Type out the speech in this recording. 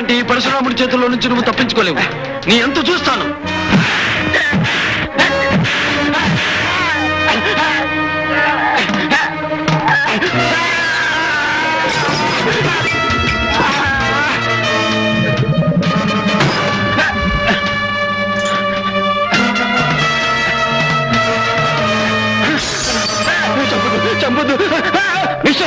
లాంటి పరశురాముడి చేతుల్లో నుంచి నువ్వు తప్పించుకోలేవు నీ ఎంత చూస్తాను Ha ha ha!